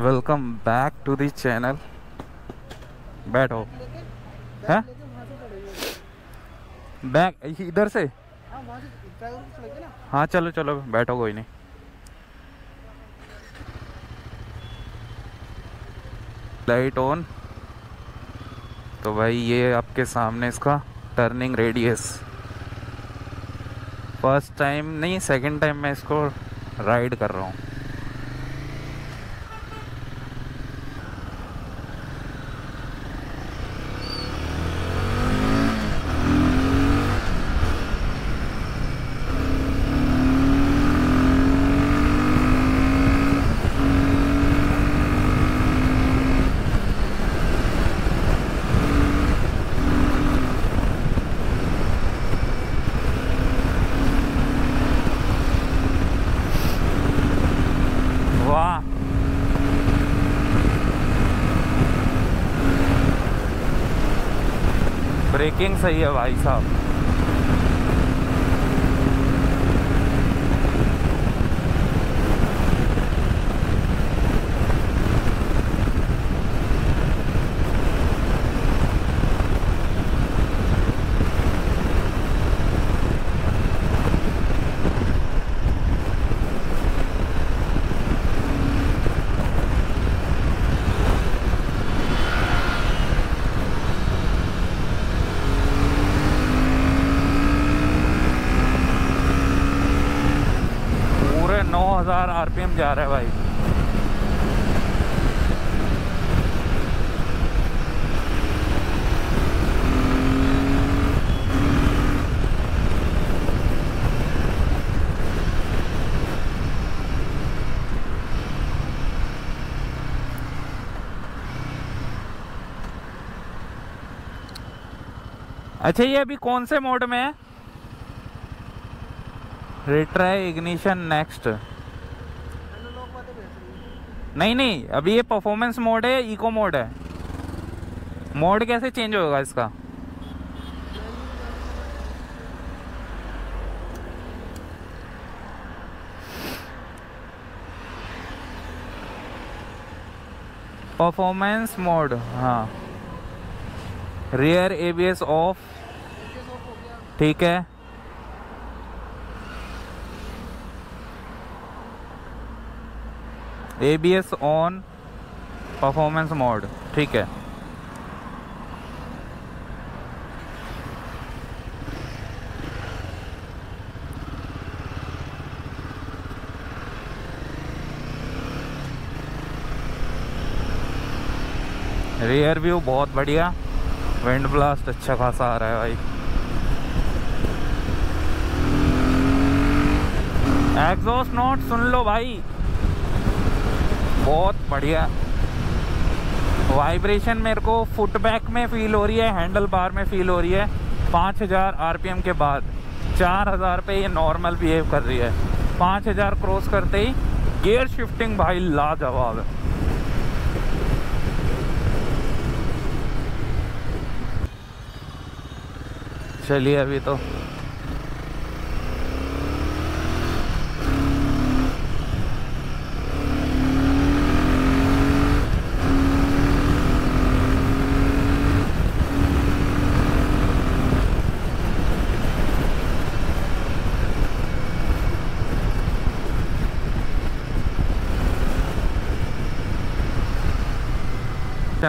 Welcome back to the channel बैठो हैं bag इधर से? हाँ चलो चलो, बैठो, कोई नहीं। लाइट ऑन तो भाई, ये आपके सामने इसका टर्निंग रेडियस फ़र्स्ट टाइम नहीं सेकंड टाइम मैं इसको राइड कर रहा हूँ वाह ब्रेकिंग सही है भाई साहब पूरे 9000 आरपीएम जा रहा है भाई अच्छा ये अभी कौन से मोड में है? रिट्राई इग्निशन नेक्स्ट नहीं नहीं, अभी ये परफॉर्मेंस मोड है इको मोड है। मोड कैसे चेंज होगा इसका? परफॉर्मेंस मोड हाँ। रियर एबीएस ऑफ़ ठीक है। एबीएस ऑन परफॉर्मेंस मोड ठीक है। रियर व्यू बहुत बढ़िया। विंड ब्लास्ट अच्छा खासा आ रहा है भाई। एग्जॉस्ट नोट सुन लो भाई। बहुत बढ़िया। वाइब्रेशन मेरे को फुटबैक में फील हो रही है हैंडल बार में फील हो रही है। 5000 आरपीएम के बाद 4000 पे ये नॉर्मल बिहेव कर रही है। 5000 क्रॉस करते ही गियर शिफ्टिंग भाई लाजवाब है। चलिए अभी तो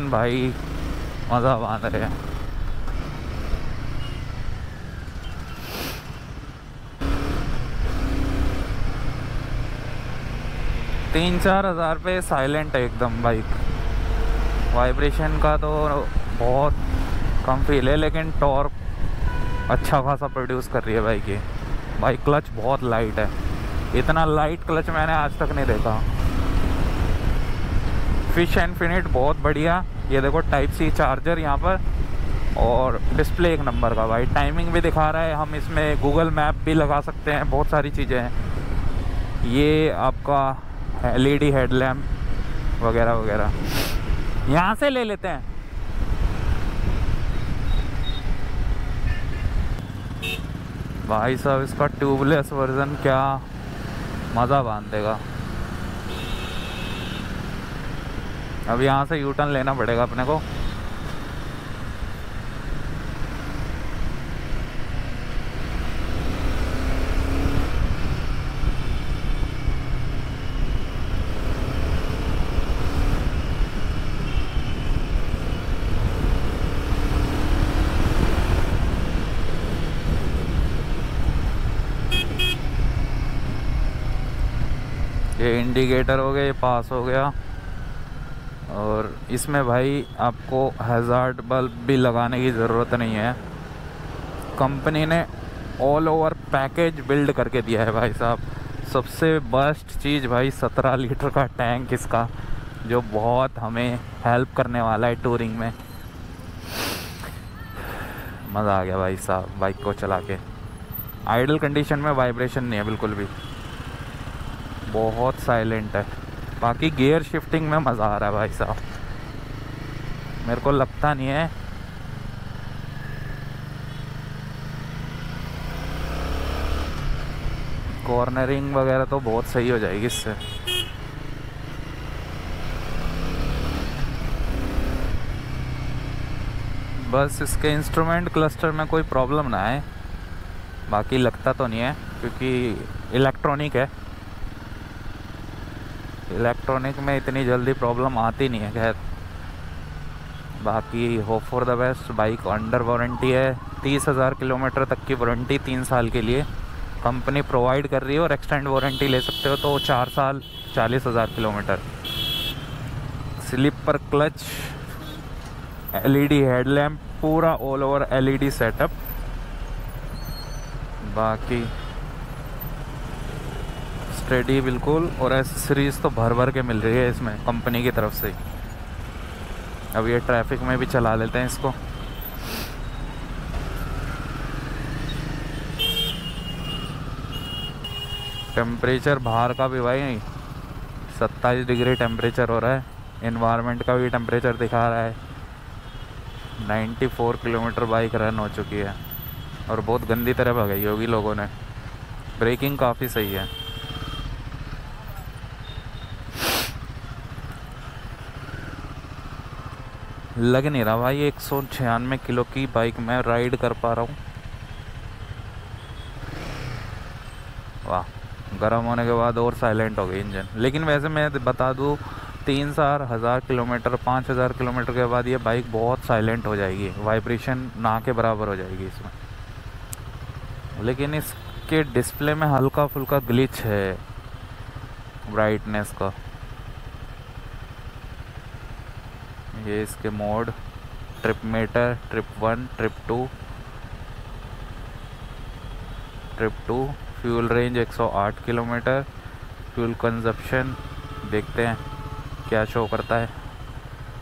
चल भाई, मज़ा बाँध रहे हैं। तीन चार हज़ार पे साइलेंट है एकदम बाइक वाइब्रेशन का तो बहुत कम फील है, लेकिन टॉर्क अच्छा खासा प्रोड्यूस कर रही है बाइक ये। बाइक क्लच बहुत लाइट है। इतना लाइट क्लच मैंने आज तक नहीं देखा। फ़िश इन्फिनिट बहुत बढ़िया। ये देखो टाइप सी चार्जर यहाँ पर और डिस्प्ले एक नंबर का भाई। टाइमिंग भी दिखा रहा है, हम इसमें गूगल मैप भी लगा सकते हैं, बहुत सारी चीज़ें हैं। ये आपका एल ई एलईडी हेडलैम्प वगैरह वगैरह। यहाँ से ले लेते हैं। भाई साहब, इसका ट्यूबलेस वर्जन क्या मज़ा बाँध देगा अब यहाँ से यू टर्न लेना पड़ेगा अपने को। ये इंडिकेटर हो गया, ये पास हो गया। और इसमें भाई आपको हज़ार्ड बल्ब भी लगाने की ज़रूरत नहीं है। कंपनी ने ऑल ओवर पैकेज बिल्ड करके दिया है भाई साहब। सबसे बेस्ट चीज़ भाई सत्रह लीटर का टैंक इसका, जो बहुत हमें हेल्प करने वाला है टूरिंग में। मज़ा आ गया भाई साहब बाइक को चला के। आइडल कंडीशन में वाइब्रेशन नहीं है बिल्कुल भी। बहुत साइलेंट है। बाकी गियर शिफ्टिंग में मज़ा आ रहा है भाई साहब। मेरे को लगता नहीं है। कॉर्नरिंग वगैरह तो बहुत सही हो जाएगी इससे। बस इसके इंस्ट्रूमेंट क्लस्टर में कोई प्रॉब्लम ना है बाकी लगता तो नहीं है, क्योंकि इलेक्ट्रॉनिक है। इलेक्ट्रॉनिक में इतनी जल्दी प्रॉब्लम आती नहीं है, खैर। बाकी hope for the best bike under warranty है। तीस हज़ार किलोमीटर तक की वारंटी तीन साल के लिए। कंपनी प्रोवाइड कर रही है और एक्सटेंड वारंटी ले सकते हो तो चार साल, चालीस हज़ार kilometre. Slipper clutch LED headlamp पूरा ऑल ओवर एलईडी सेटअप बाकी स्टेडी बिल्कुल, और एसेसरीज तो भर भर के मिल रही है इसमें कंपनी की तरफ़ से। अब ये ट्रैफ़िक में भी चला लेते हैं इसको। टेम्परेचर बाहर का भी भाई, सत्ताईस डिग्री टेम्परेचर हो रहा है। इन्वायरमेंट का भी टेम्परेचर दिखा रहा है। 94 किलोमीटर बाइक रन हो चुकी है। और बहुत गंदी तरह भगाई होगी लोगों ने। ब्रेकिंग काफ़ी सही है। लग नहीं रहा भाई, एक सौ छियानवे किलो की बाइक में राइड कर पा रहा हूँ। वाह, गर्म होने के बाद और साइलेंट हो गई इंजन लेकिन वैसे मैं बता दूँ, तीन चार हज़ार किलोमीटर, पाँच हज़ार किलोमीटर के बाद ये बाइक बहुत साइलेंट हो जाएगी। वाइब्रेशन ना के बराबर हो जाएगी इसमें। लेकिन इसके डिस्प्ले में हल्का फुल्का ग्लिच है। ब्राइटनेस का। ये इसके mode, trip meter, trip one, trip two trip two, fuel range 108 kilometre, fuel consumption, देखते हैं क्या शो करता है।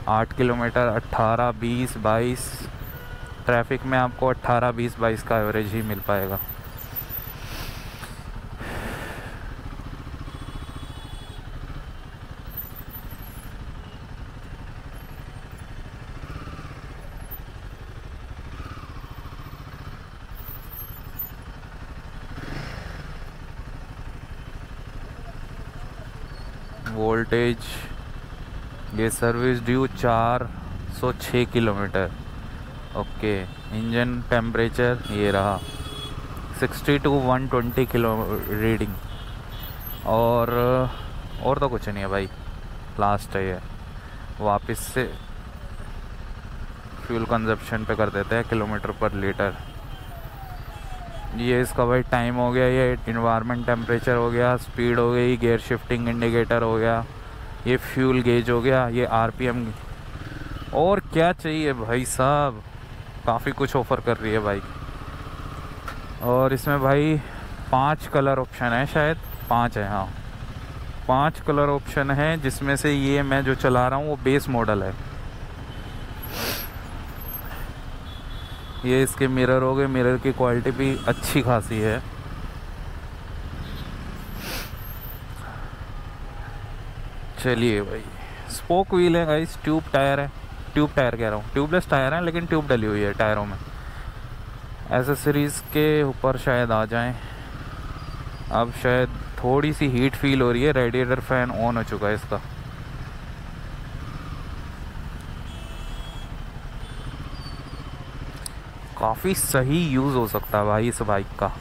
8 किलोमीटर 18 20 22 ट्रैफ़िक में आपको 18 20 22 का एवरेज ही मिल पाएगा। वोल्टेज ये सर्विस ड्यू चार सौ छः किलोमीटर। ओके इंजन टेम्परेचर ये रहा। Sixty two one twenty kilo reading और और तो कुछ नहीं है भाई। लास्ट है ये। वापस से फ्यूल कंजप्शन पे कर देते हैं किलोमीटर पर लीटर ये इसका भाई टाइम हो गया, ये इन्वायरमेंट टेम्परेचर हो गया स्पीड हो गई गियर शिफ्टिंग इंडिकेटर हो गया। ये फ्यूल गेज हो गया, ये आरपीएम। और क्या चाहिए भाई साहब? काफ़ी कुछ ऑफ़र कर रही है बाइक और इसमें भाई पाँच कलर ऑप्शन है शायद। पाँच है हाँ। पाँच कलर ऑप्शन है, जिसमें से ये मैं जो चला रहा हूँ, वो बेस मॉडल है। ये इसके मिरर हो गए। मिरर की क्वालिटी भी अच्छी खासी है। चलिए भाई। स्पोक व्हील है गाइस ट्यूब टायर है। ट्यूब टायर कह रहा हूँ। ट्यूबलेस टायर है, लेकिन ट्यूब डली हुई है टायरों में। एसेसरीज़ के ऊपर शायद आ जाएँ। अब शायद थोड़ी सी हीट फील हो रही है। रेडिएटर फ़ैन ऑन हो चुका है इसका। काफ़ी सही यूज़ हो सकता है भाई इस बाइक का।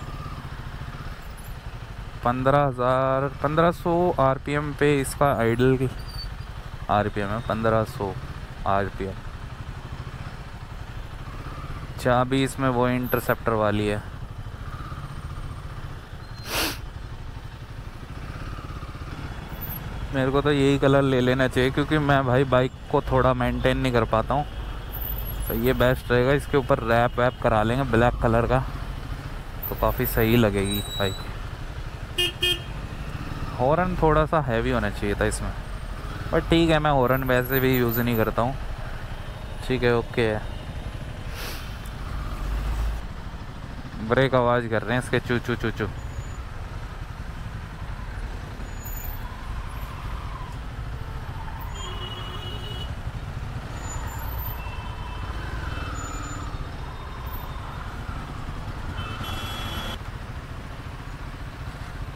पंद्रह हज़ार, पंद्रह सौ आर पी एम पे इसका आइडल आर पी एम है, पंद्रह सौ आर पी एम चाबी इसमें वो इंटरसेप्टर वाली है। मेरे को तो यही कलर ले लेना चाहिए क्योंकि मैं भाई बाइक को थोड़ा मेंटेन नहीं कर पाता हूँ। तो ये बेस्ट रहेगा, इसके ऊपर रैप वैप करा लेंगे ब्लैक कलर का। तो काफ़ी सही लगेगी बाइक हॉर्न थोड़ा सा हैवी होना चाहिए था इसमें। बट ठीक है, मैं हॉर्न वैसे भी यूज़ नहीं करता हूँ। ठीक है ओके है। ब्रेक आवाज़ कर रहे हैं इसके, चू चू चू चू।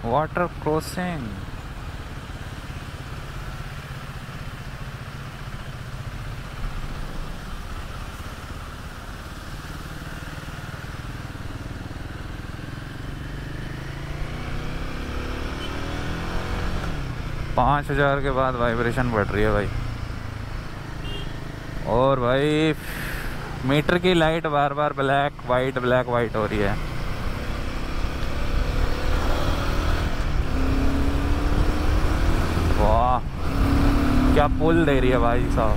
Water क्रॉसिंग पाँच हज़ार के बाद वाइब्रेशन बढ़ रही है भाई। और भाई, मीटर की लाइट बार बार ब्लैक वाइट ब्लैक वाइट हो रही है वाह क्या पुल दे रही है भाई साहब?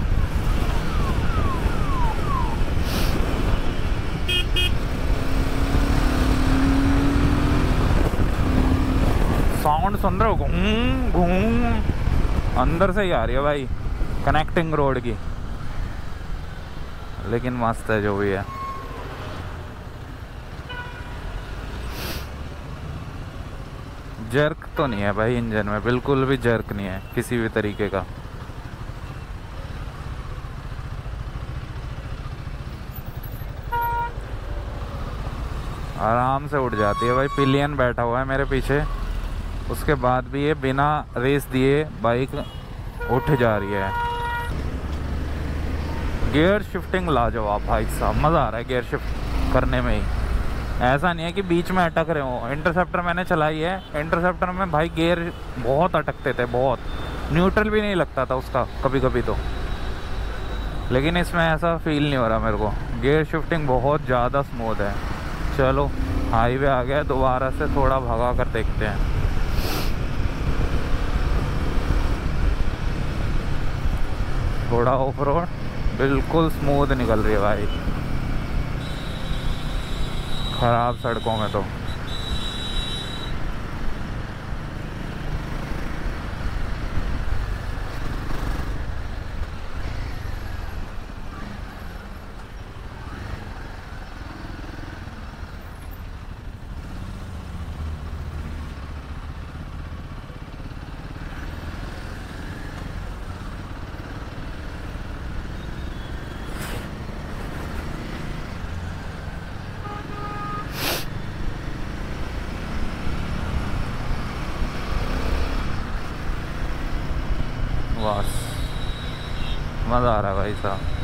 साउंड सुन रहे हो? घूम घूम। अंदर से ही आ रही है भाई कनेक्टिंग रोड की। लेकिन मस्त है जो भी है। जर्क तो नहीं है भाई इंजन में, बिल्कुल भी जर्क नहीं है, किसी भी तरीके का। आराम से उठ जाती है भाई। पिलियन बैठा हुआ है मेरे पीछे। उसके बाद भी ये बिना रेस दिए बाइक उठ जा रही है। गियर शिफ्टिंग ला लाजवाब भाई साहब, मज़ा आ रहा है गियर शिफ्ट करने में ही। ऐसा नहीं है कि बीच में अटक रहे हो। इंटरसेप्टर मैंने चलाई है। इंटरसेप्टर में भाई गियर बहुत अटकते थे, बहुत। न्यूट्रल भी नहीं लगता था उसका कभी कभी तो। लेकिन इसमें ऐसा फील नहीं हो रहा मेरे को। गियर शिफ्टिंग बहुत ज़्यादा स्मूथ है। चलो हाईवे आ गया, दोबारा से थोड़ा भगा कर देखते हैं। थोड़ा ऑफ़ रोड बिल्कुल स्मूथ निकल रही है भाई। ख़राब सड़कों में तो। बस। मज़ा आ रहा है भाई साहब।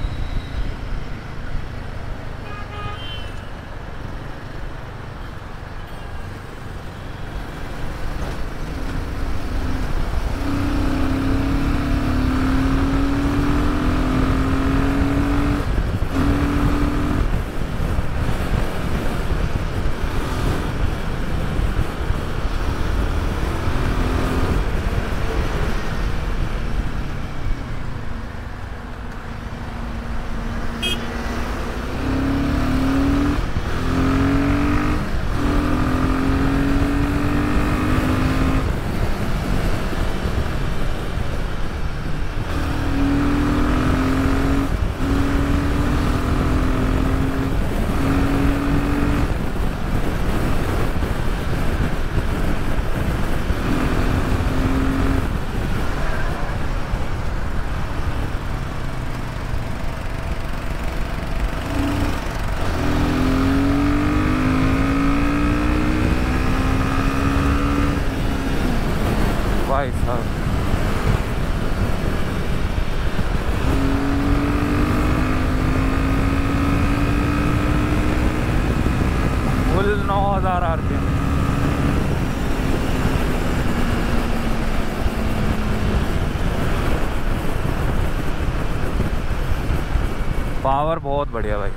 पावर बहुत बढ़िया भाई।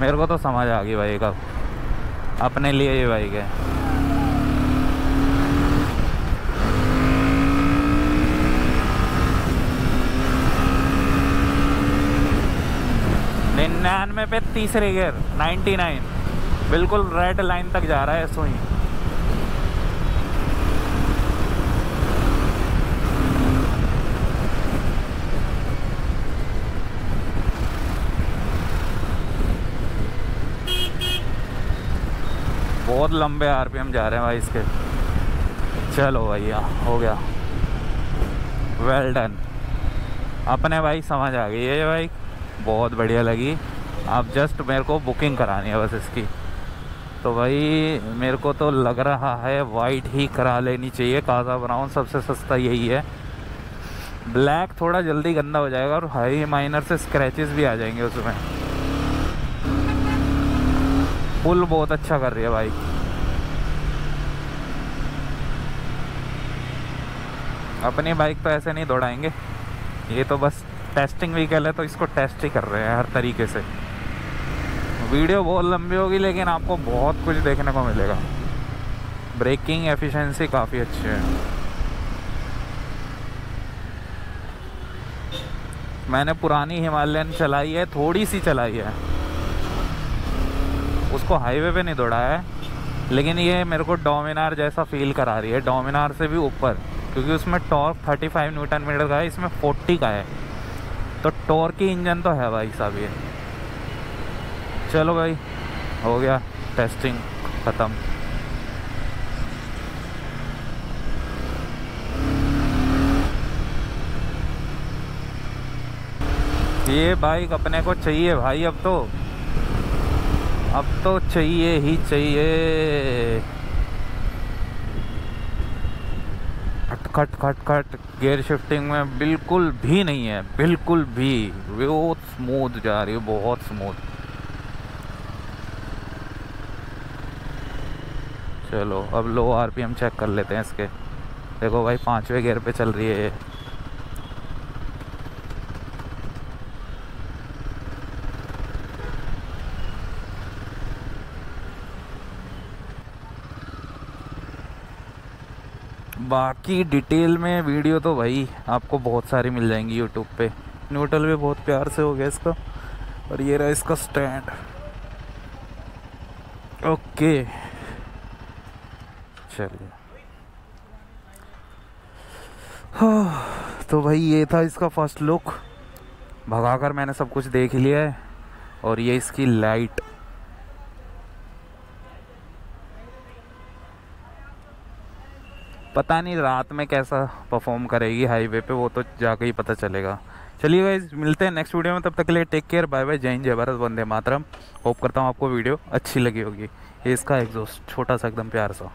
मेरे को तो समझ आ गई भाई कब। अपने लिए ये बाइक है निन्यानवे पे तीसरे गियर 99 बिल्कुल रेड लाइन तक जा रहा है सो ही बहुत लंबे आरपीएम जा रहे हैं भाई इसके। चलो भैया, हो गया। वेल डन अपने भाई समझ आ गई है भाई। बहुत बढ़िया लगी। अब जस्ट मेरे को बुकिंग करानी है बस इसकी। तो भाई, मेरे को तो लग रहा है वाइट ही करा लेनी चाहिए। काजा ब्राउन सबसे सस्ता यही है। ब्लैक थोड़ा जल्दी गंदा हो जाएगा और हाई माइनर से स्क्रैचेस भी आ जाएँगे उसमें। पुल बहुत अच्छा कर रही है बाइक अपनी बाइक तो ऐसे नहीं दौड़ाएँगे। ये तो बस टेस्टिंग व्हीकल है तो इसको टेस्ट ही कर रहे हैं हर तरीके से। वीडियो बहुत लंबी होगी, लेकिन आपको बहुत कुछ देखने को मिलेगा। ब्रेकिंग एफिशिएंसी काफ़ी अच्छी है। मैंने पुरानी हिमालयन चलाई है, थोड़ी सी चलाई है। उसको हाईवे पे नहीं दौड़ाया है, लेकिन ये मेरे को डोमिनार जैसा फील करा रही है डोमिनार से भी ऊपर। क्योंकि उसमें टॉर्क 35 न्यूटन मीटर का है, इसमें 40 का है। तो टॉर्क की इंजन तो है भाई साहब ये। चलो भाई, हो गया टेस्टिंग ख़त्म। ये बाइक अपने को चाहिए भाई, अब तो अब तो चाहिए ही चाहिए। खट खट खट गेयर शिफ्टिंग में बिल्कुल भी नहीं है, बिल्कुल भी। बहुत स्मूथ जा रही है, बहुत स्मूथ चलो, अब लो आरपीएम चेक कर लेते हैं इसके। देखो भाई, पांचवे गेयर पे चल रही है ये। बाकी डिटेल में वीडियो तो भाई आपको बहुत सारी मिल जाएँगी यूट्यूब पे। न्यूट्रल भी बहुत प्यार से हो गया इसका। और ये रहा इसका स्टैंड ओके चलिए। तो भाई ये था इसका फ़र्स्ट लुक भगाकर मैंने सब कुछ देख लिया है। और ये इसकी लाइट पता नहीं रात में कैसा परफॉर्म करेगी हाईवे पे, वो तो जाके ही पता चलेगा। चलिए गाइज़ मिलते हैं नेक्स्ट वीडियो में, तब तक के लिए टेक केयर बाय बाय जय हिंद, जय भारत, वंदे मातरम। होप करता हूँ आपको वीडियो अच्छी लगी होगी। ये इसका एग्जॉस्ट छोटा सा एकदम प्यार सा।